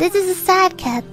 This is a sad cat.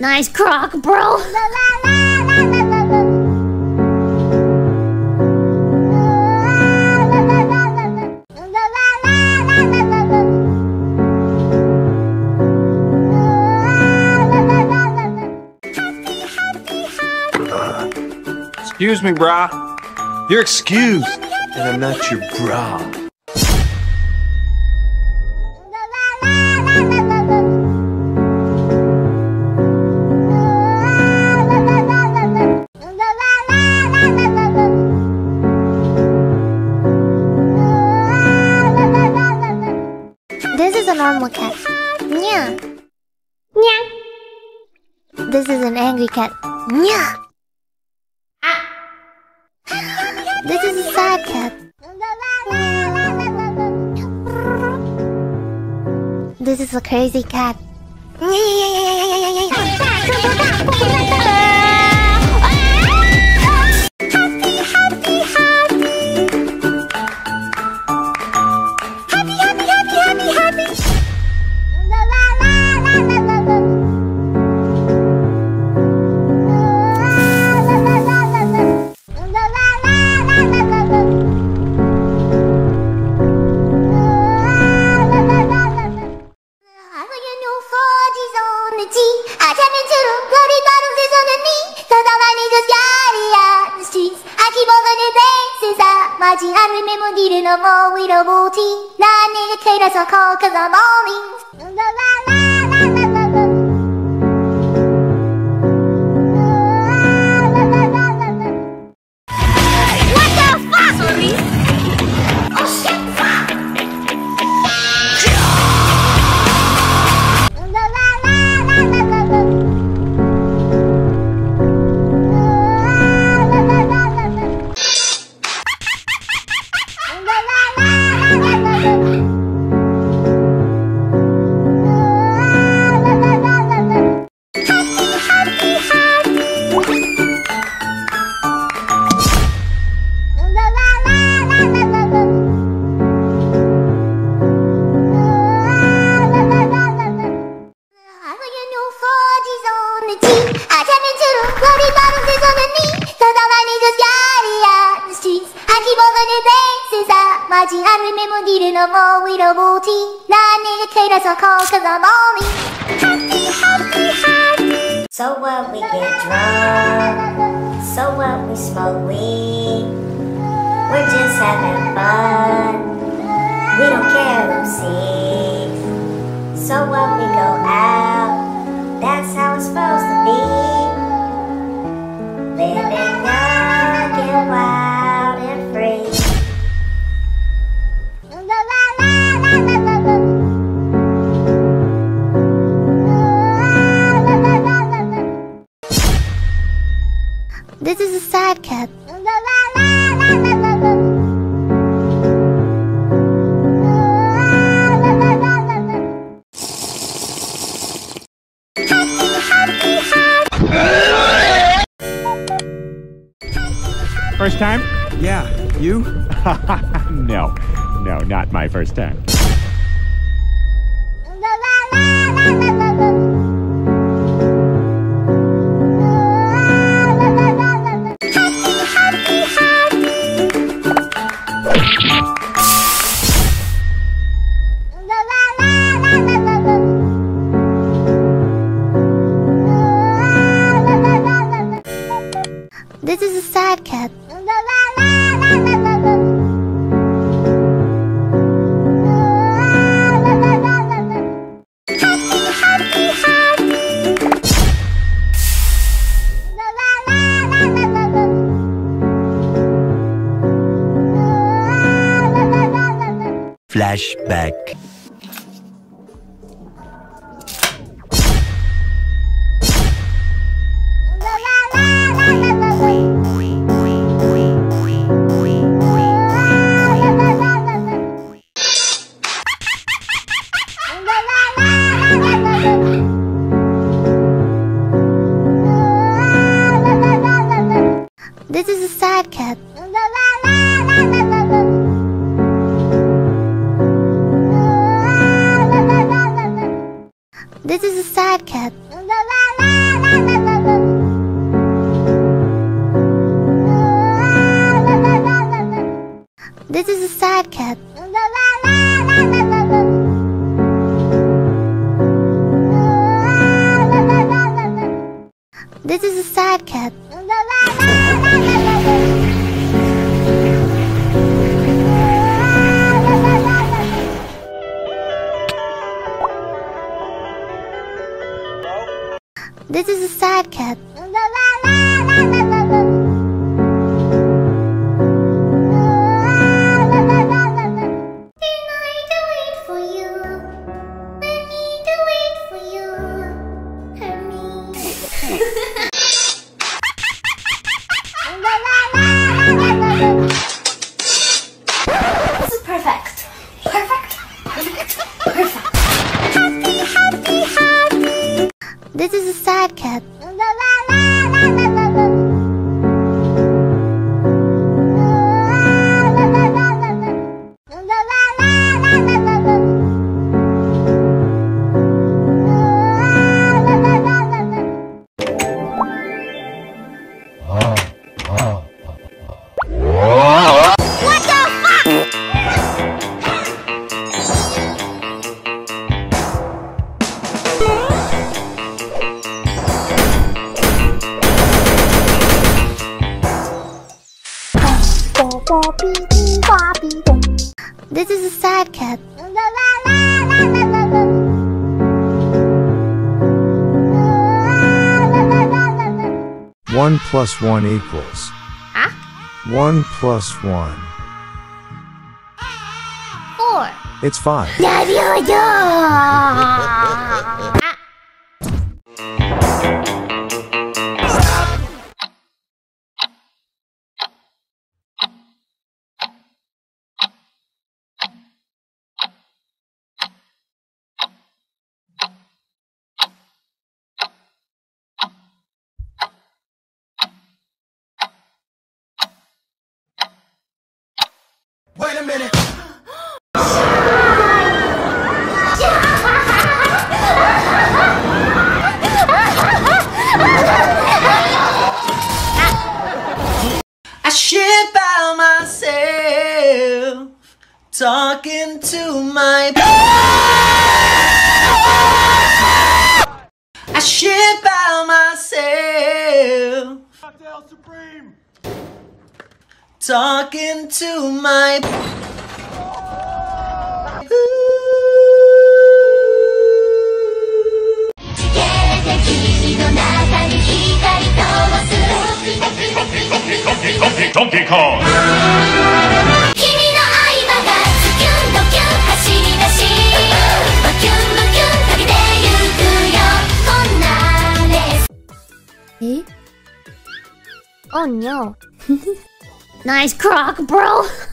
Nice croc, bro. Excuse me, brah. You're excused, and I'm not your bra. An angry. Nya. Ah. This is a sad cat. This is a crazy cat. So what we get drunk, so what we smoke weed. We're just having fun. We don't care who sees. So what we go out, that's how it's supposed to be. Living young and wild This is a sad cat. First time? Yeah, you? no, no, not my first time. Flashback. 1 equals huh? 1 plus 1. 4. It's 5. get by myself. Cocktail Supreme. Talking to my. Donkey Kong! Oh no. nice croc, bro!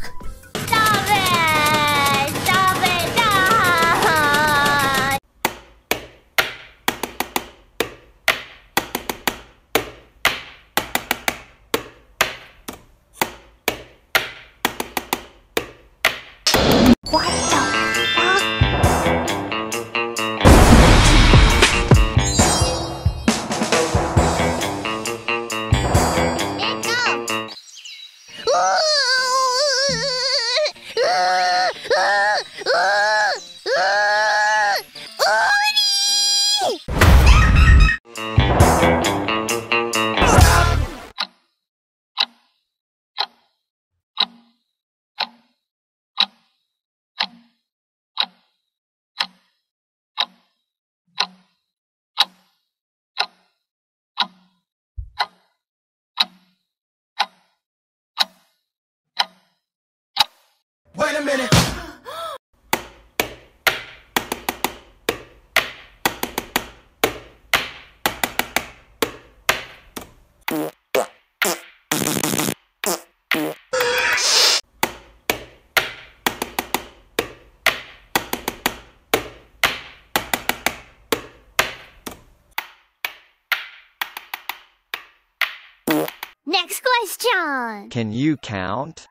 Next question. Can you count?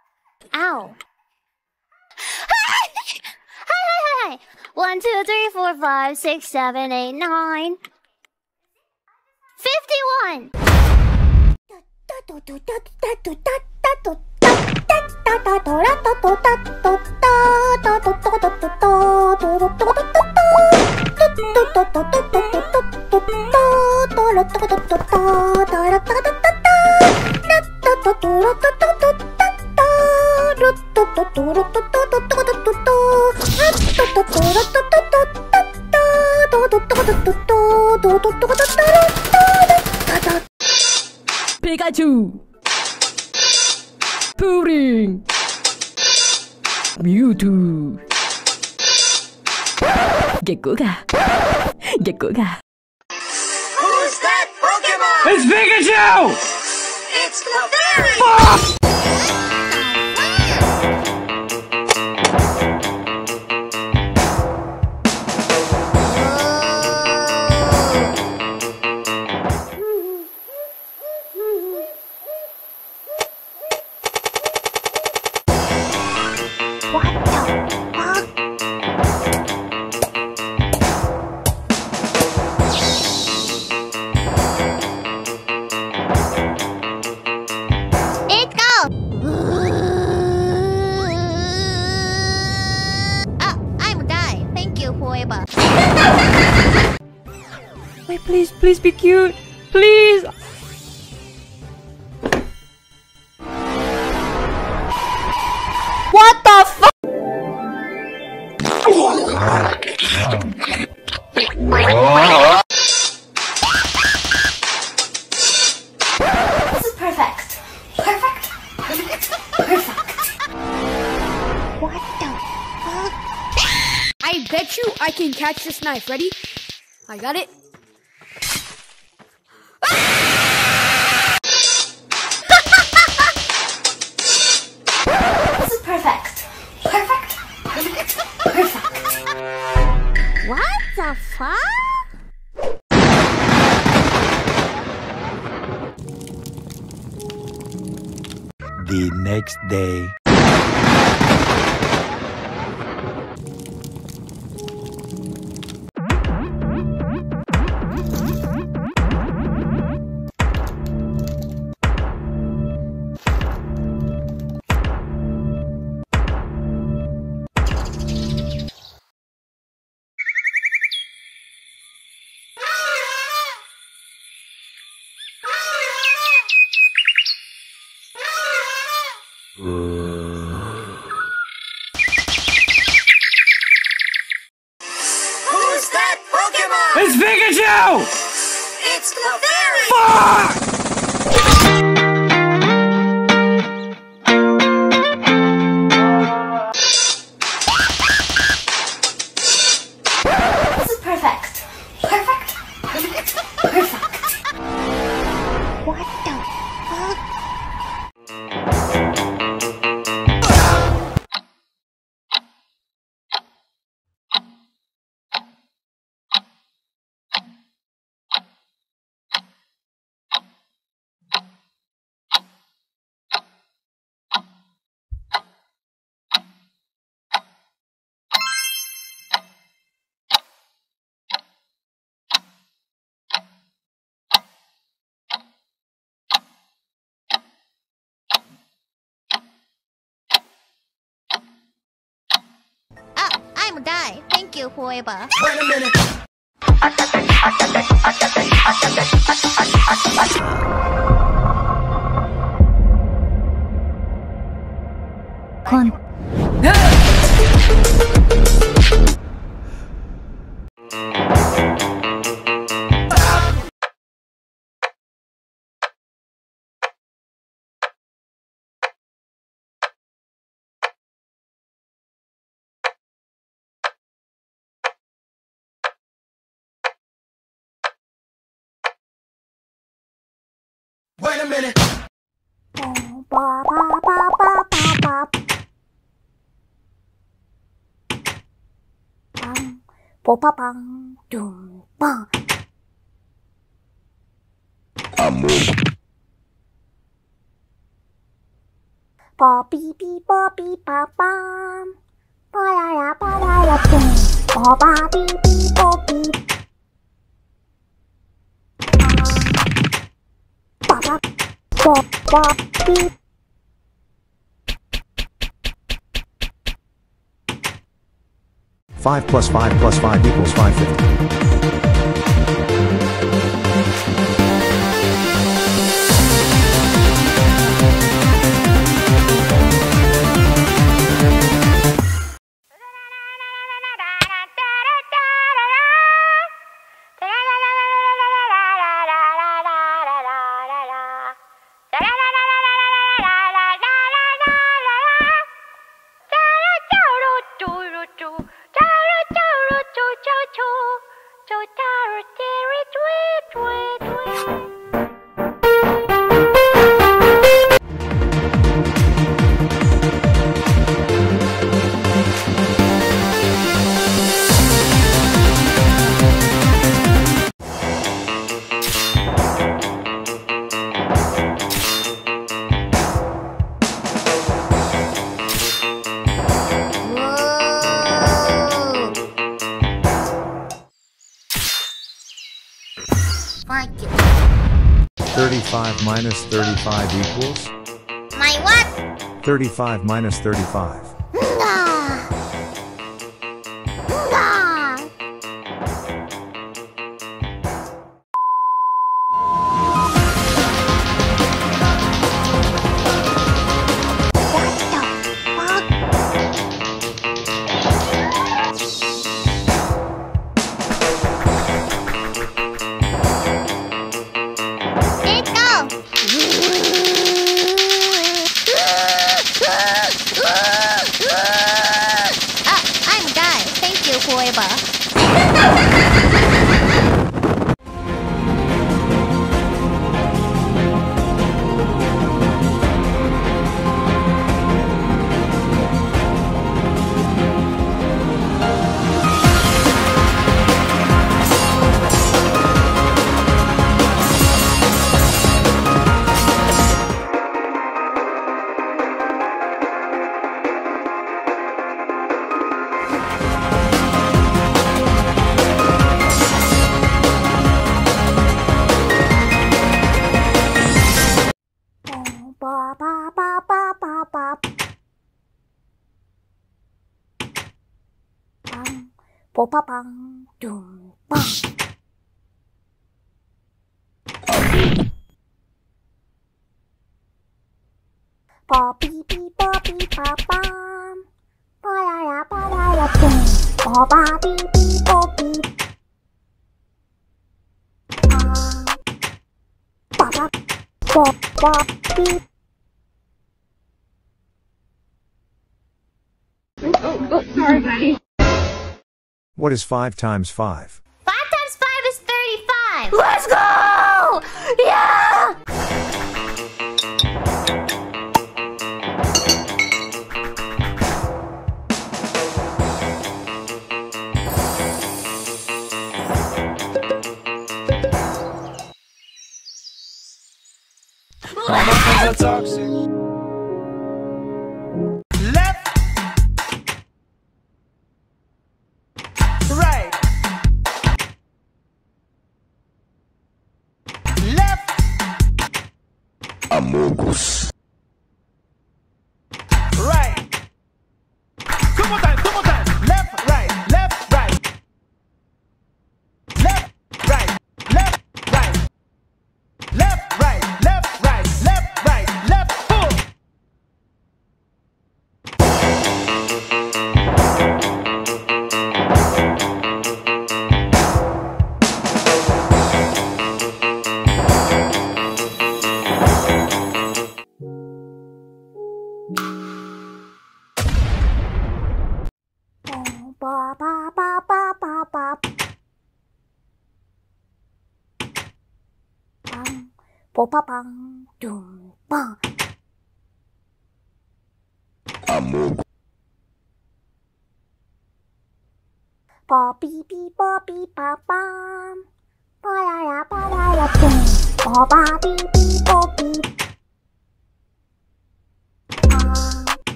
Four, five, six, seven, eight, nine. Fifty-one. Pikachu Pudding Mewtwo Gekkoga Gekkoga Who's that Pokemon? It's Pikachu! It's Clefairy! It Wait, please, please be cute. Day. Who's that Pokemon? It's Pikachu! It's Clefairy! This Wait a minute. Minute. Bang. Pa beep beep pa beep pa bum. Ba da da ba da da boom. Ba ba beep beep Five plus five plus five equals five fifty. 35 minus 35 equals? My what? 35 minus 35. Pa beep beep pa beep pa bum. Ba da da ba da da boom. Ba ba beep beep pa beep. Ba ba ba ba beep. What is five times five? Five times five is thirty-five. Let's go! Toxic. Popapang, doom, bang. Amor. Poppy, pee, poppy, papam. Pa la la, pa la la, boom. Poppa, pee, pee, poppy.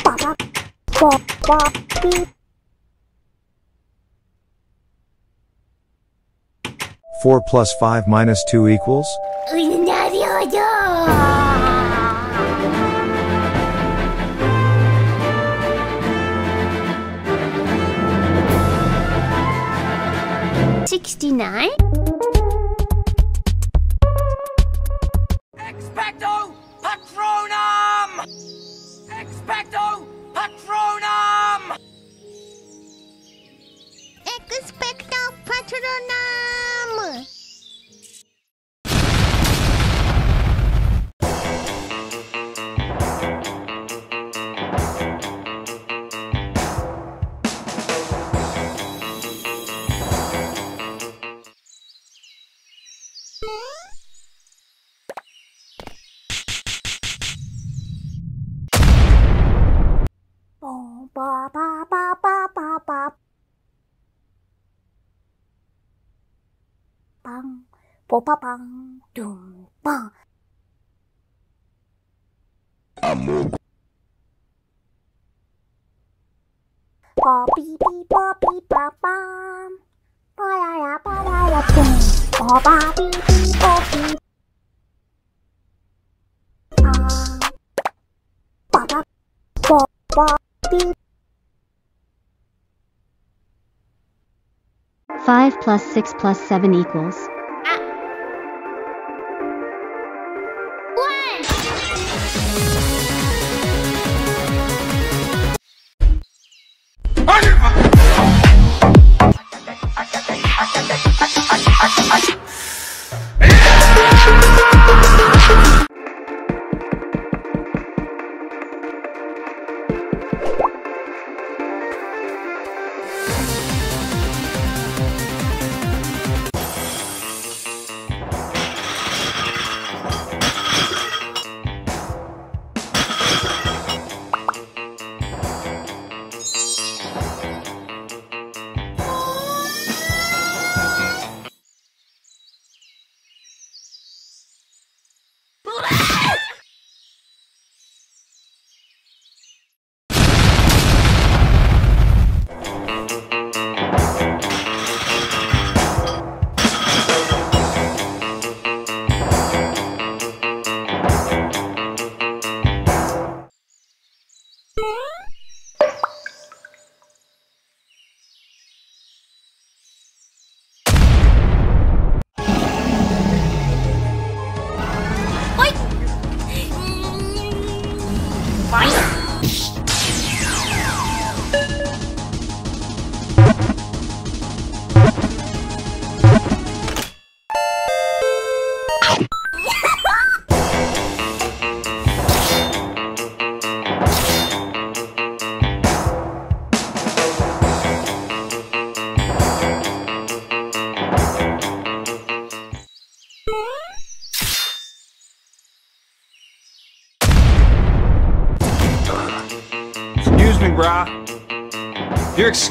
Pop, pop, pop, 4 plus 5 minus 2 equals? Sixty-nine. Expecto Patronum! Expecto Patronum! Expecto Patronum! La ba la la boom. Ba ba bi bi ba bi. Bam. Ba ba ba ba bi. 5 plus 6 plus 7 equals.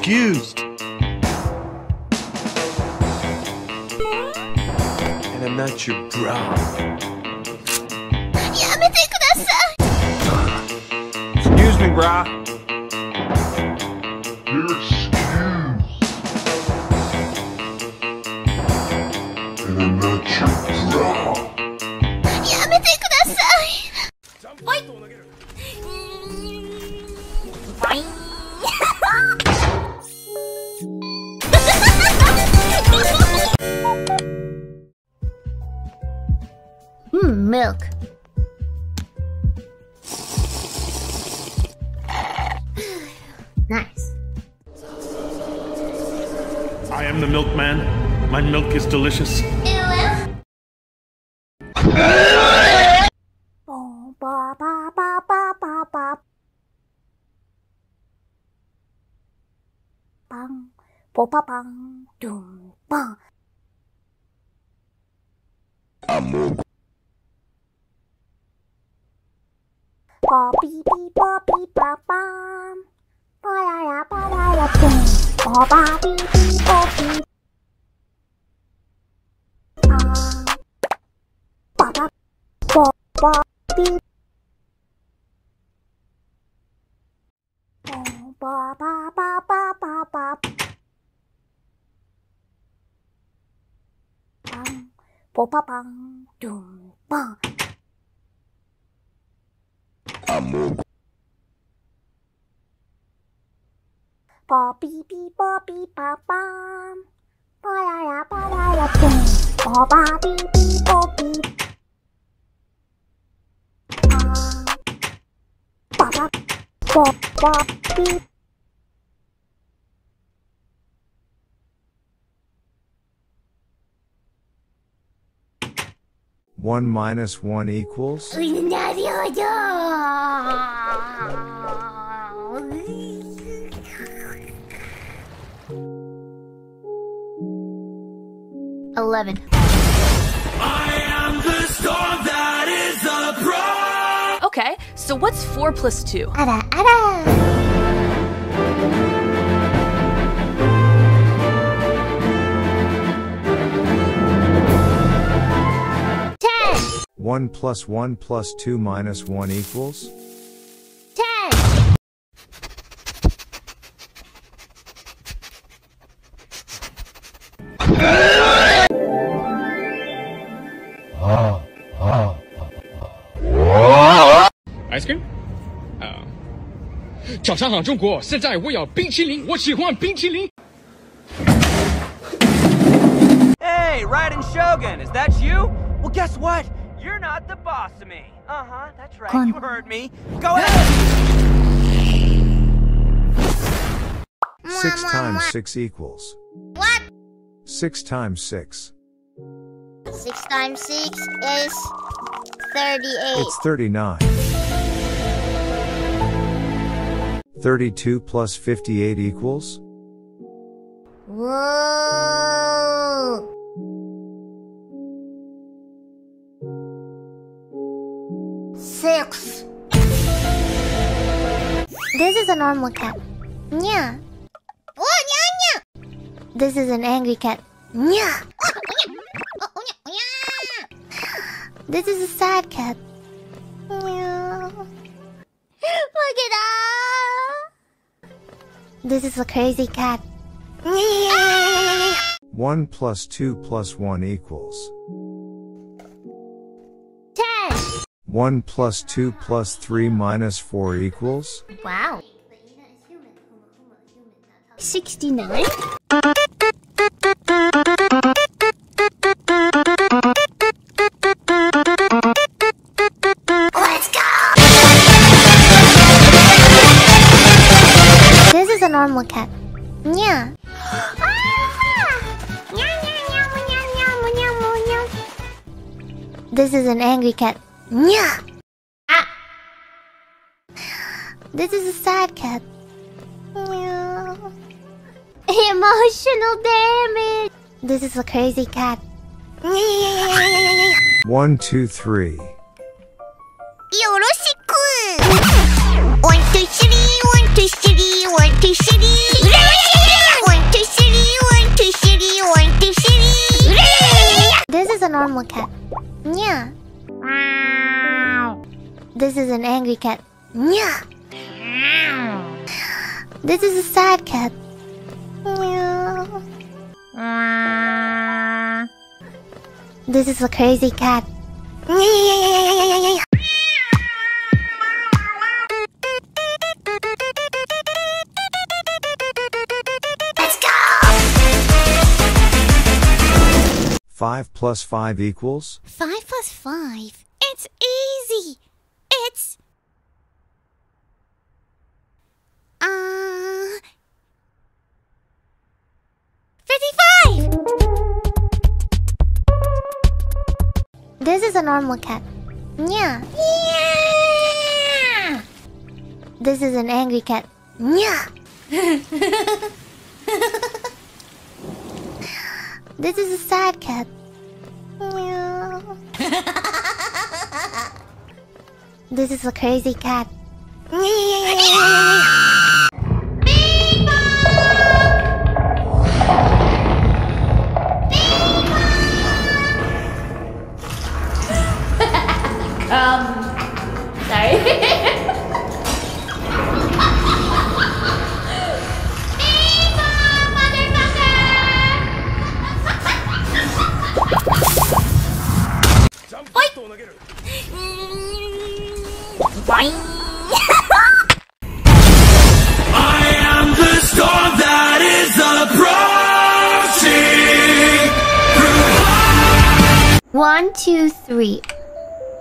Excused. And I'm not your bra. ปังปปะปังดุมปังอะโมปอปีปีปอปีปาปังปอลาลาปอลาลาปุงปอปาปีปีปอปีปาปาปอปอปี ba ba ba ba ba ba. Bang, po pa bang, dum bang. Amog. Ba bi bi ba bi ba bam. Ba la la ba la la bum. Ba ba bi bi ba bi. Ba ba ba ba bi. 1 minus 1 equals? Eleven. I am the storm that is! Okay, so what's 4 plus 2? Ada, ada! 1 plus 1 plus 2 minus 1 equals? Ten. ice cream？啊、早上好，中国！现在我要冰淇淋，我喜欢冰淇淋。 Hey, Raiden Shogun, is that you? Well, guess what? You're not the boss of me. Uh huh, that's right. Con- You heard me. Go ahead. 6 times 6 equals? What? 6 times 6. Six times six is thirty-eight. It's 39. 32 plus 58 equals? Whoa. Six. This is a normal cat. Nya. Oh, nya, nya. This is an angry cat. Nya. Oh, nya. Oh, nya, nya. This is a sad cat. Nya. Look it up. This is a crazy cat. 1 plus 2 plus 1 equals? 1 plus 2 plus 3 minus 4 equals? Wow. 69? Yeah. Ah. This is a sad cat. Yeah. Emotional damage. This is a crazy cat. One, two, three. Yoroshiku. One, two, three. One, two, three. One, two, three. One, two, three. One, two, three. One, two, three. This is a normal cat. Yeah. This is an angry cat. Nya. This is a sad cat. This is a crazy cat. 5 plus 5 equals? 5 plus 5. It's easy. It's. Uh. 55! This is a normal cat. Nya. Yeah! This is an angry cat. Nya. this is a sad cat. This is a crazy cat. Um, One, two, three.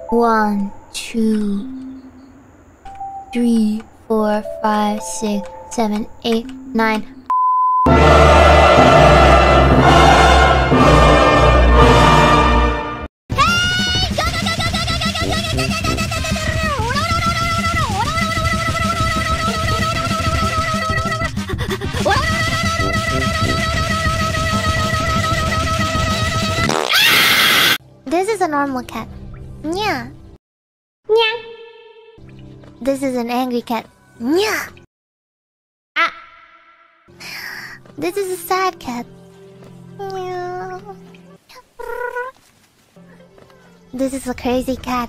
One, two, three, four, five, six, seven, eight, nine. Normal cat. Yeah. Yeah. This is an angry cat. Yeah. Ah. This is a sad cat. Meow. This is a crazy cat.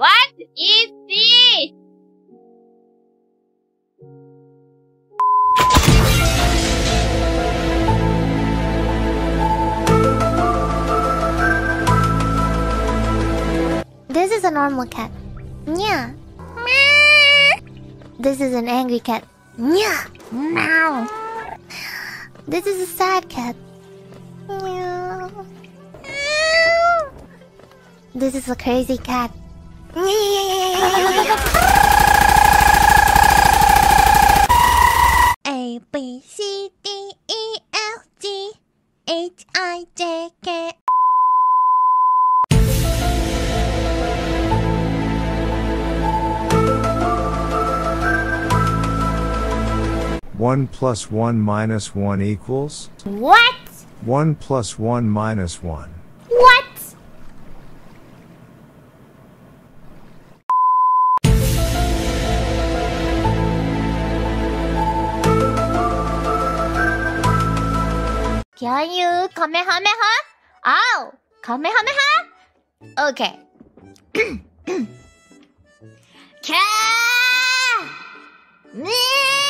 What is is a normal cat. Yeah. This is an angry cat. Yeah. Meow. This is a sad cat. Meow. This is a crazy cat. A B C D E F G H I J K One plus one minus one equals What? one plus one minus one. What? Can you Kamehameha? Ow! Kamehameha? Okay. Ka! Me!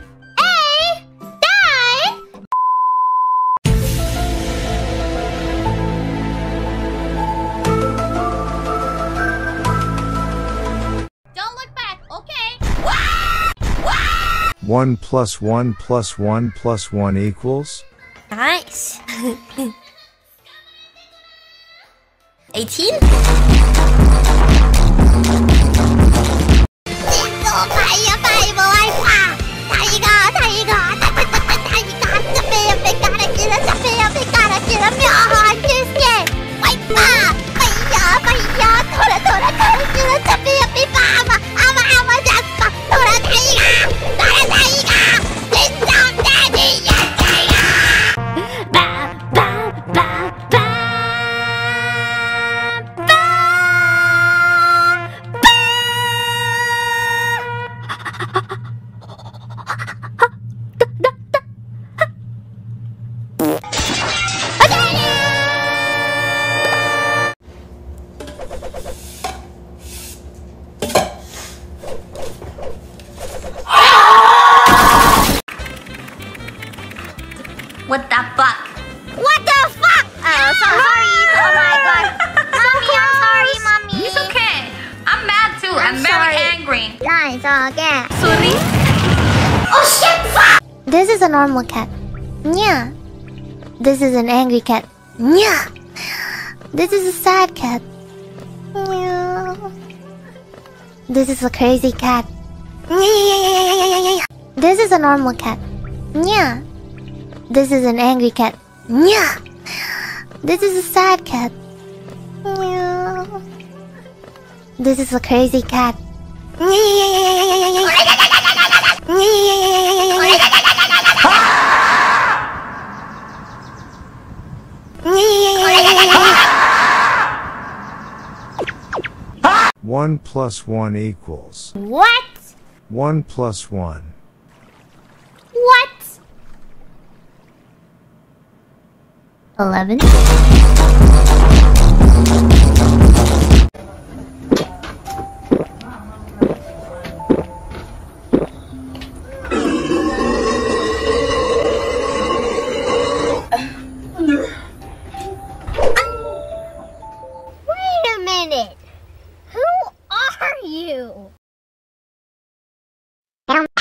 1 plus 1 plus 1 plus 1 equals? Nice. 18? Baba! 取らないが取らないが This is an angry cat. Yeah. This is a sad cat. This is a crazy cat. This is a normal cat. Yeah. This is an angry cat. Yeah. This is a sad cat. This is a crazy cat. 1 plus 1 equals. What? 1 plus 1. What? 11.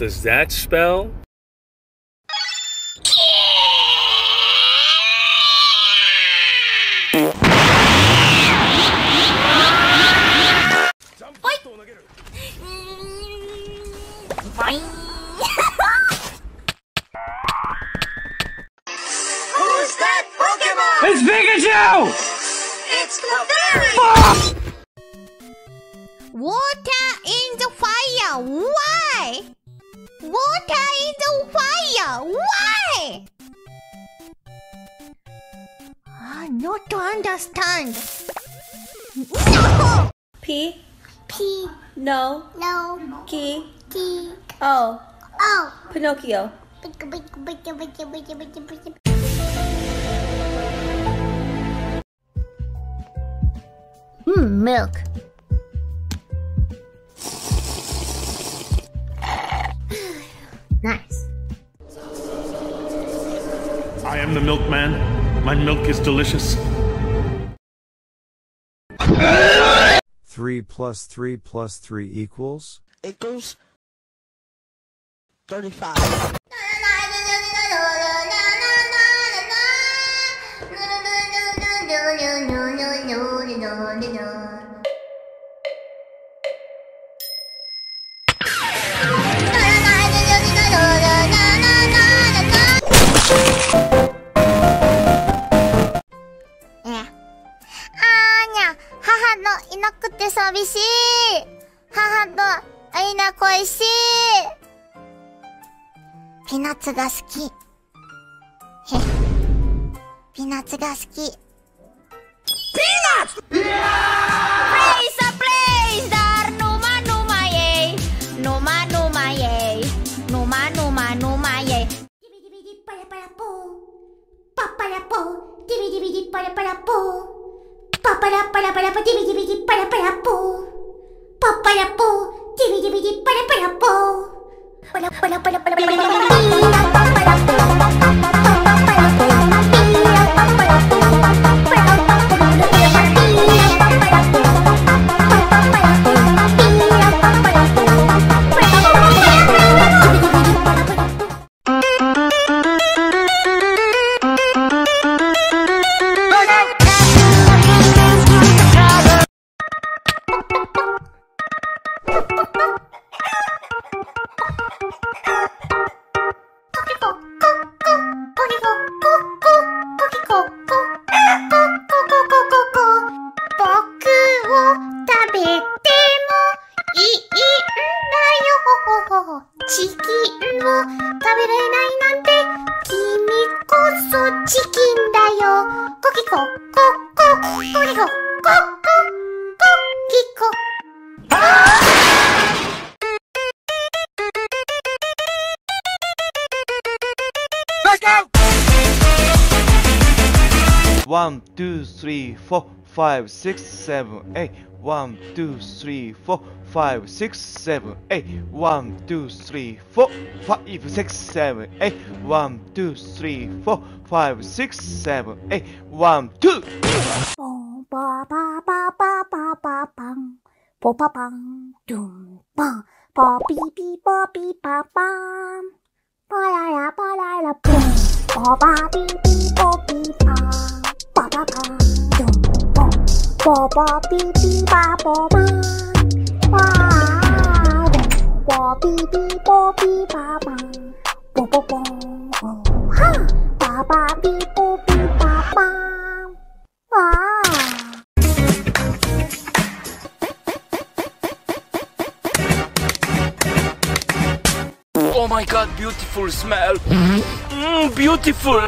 does that spell? To understand. No. P. P. No. No. Key. T. O. Oh. Pinocchio. Hmm, milk. nice. I am the milkman. My milk is delicious. 3 plus 3 plus 3 equals? Equals 35. なくて寂しい。母とあいな恋しい。ピナッツが好き。ピーナッツが好き。ピーナッツ！いやープレイスプレイスダーノマノマイエイノマノマイエイノマノマノマイエイディビディビディパラパラポーパパラポーディビディビディパラパラポー Paparapo, dibi dibi di paraparapo. Paparaparaparapa, dibi dibi di paraparapo. Paparapo, dibi dibi di paraparapo. 僕をチキンを食べれないなんて君こそチキンだよ。コキコ。ココ。コキコ。コキコ。コキコ。ワン、ツー、スリー、フォー、ファイブ、シックス、セブン、エイト。One, two, three, four, five, six, seven, eight. One, two, three, four, five, six, seven, eight. One, two, three, four, five, six, seven, eight. One, two. ba ba ba ba ba ba bang. Bo ba bang. Dum bang. Ba bi bi ba bi ba bam. Ba la la ba la la boom. Ba ba bi bi bo bi ba. Ba ba bang. Ba ba bi bi ba bo bang. Ba dum 比比波比爸爸，啵啵啵，哦哈，爸爸比波比爸爸，啊。 Oh my god, beautiful smell. Mm, beautiful.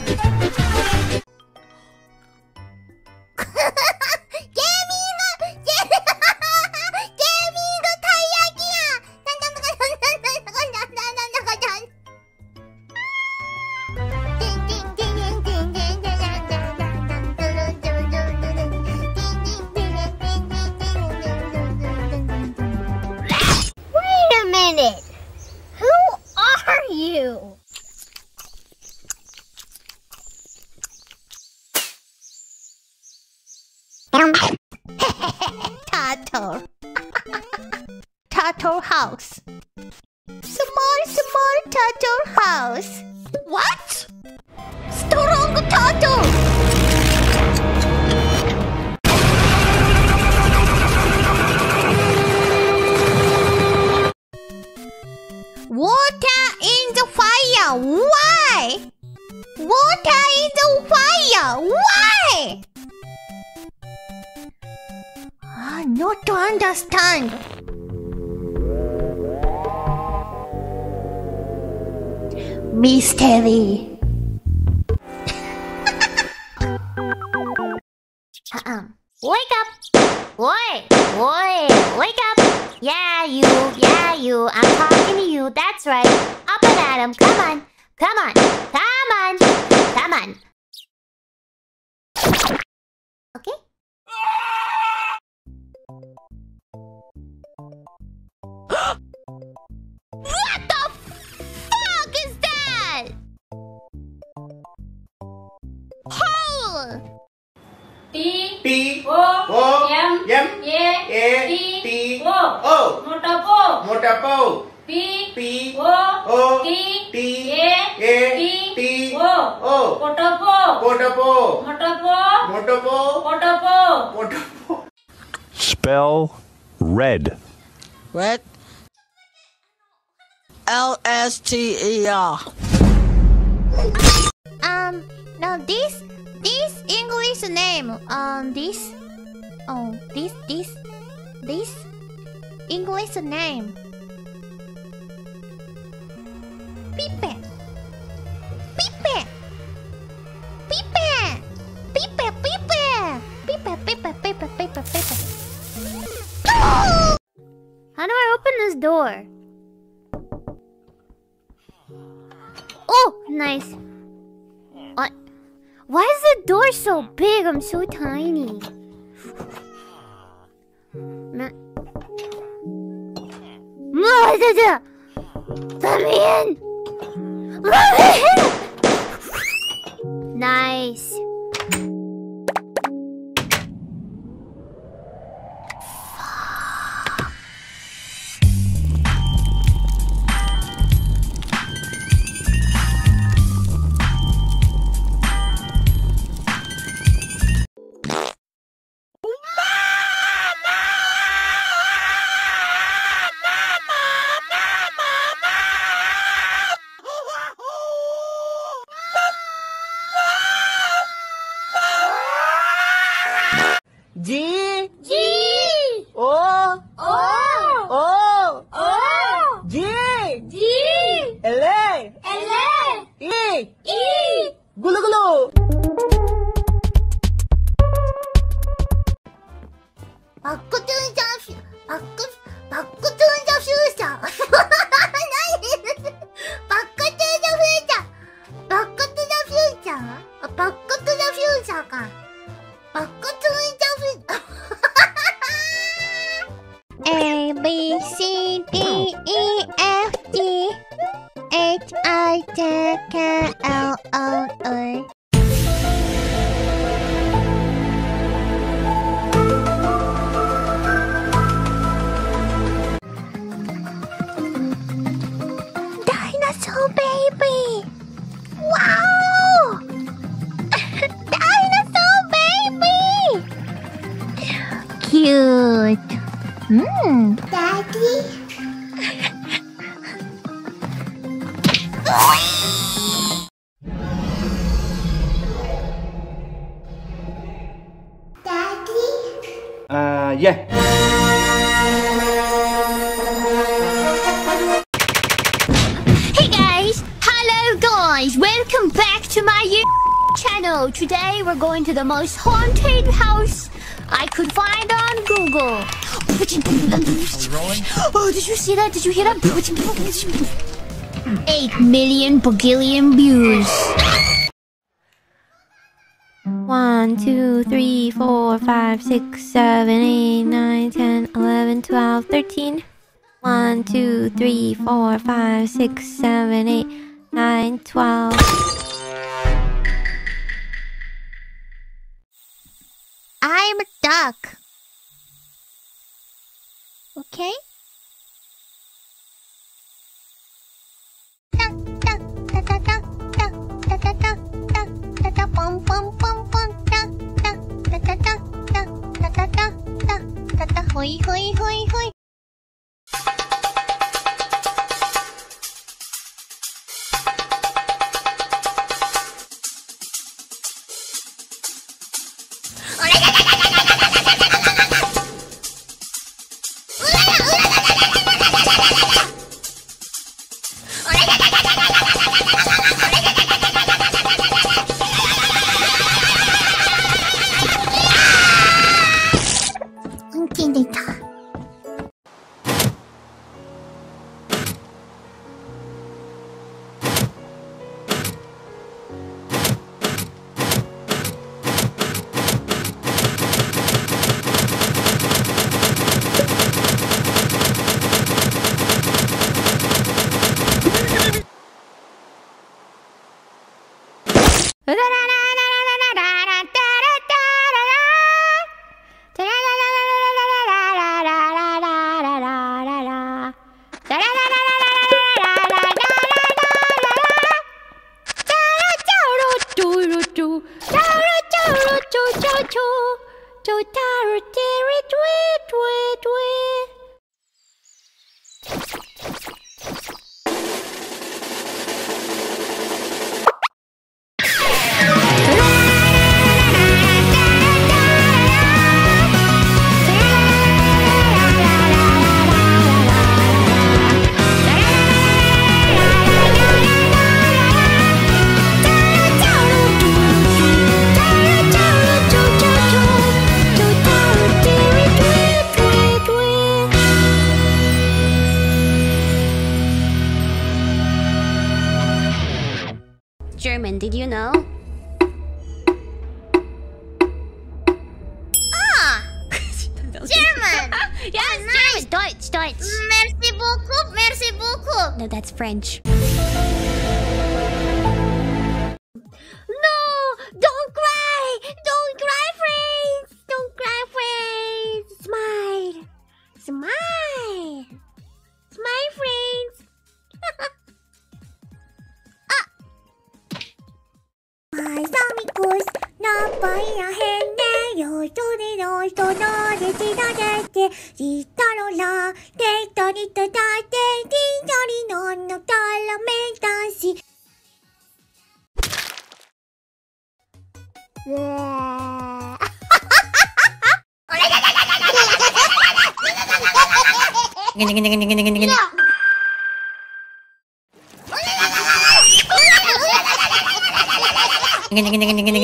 Hole! T P O O M M A A T T O O મોટા પો મોટા પૌ P P O O T T A A T T O O મોટો પો મોટો પો મોટો પો મોટો પો મોટો પો મોટો પો Spell red. Red. L S T E R. Um, now this, this English name, um, this, oh, this, this, this English name. Pipe. Pipe. Pipe. Pipe, pipe. Pipe, pipe, pipe, pipe, pipe. How do I open this door? Oh, nice. Why is the door so big? I'm so tiny. Let me in. Let me in. Nice. Most haunted house I could find on Google. Oh, did you see that? Did you hear that? 8 million bagillion views. One, two, three, four, five, six, seven, eight, nine, ten, eleven, twelve, thirteen. One, two, three, four, five, six, seven, eight, nine, twelve. Duck. Okay? Hoi, hoi, hoi, hoi. テトリトタテティトリノのタラメだし。うわー。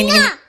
ね。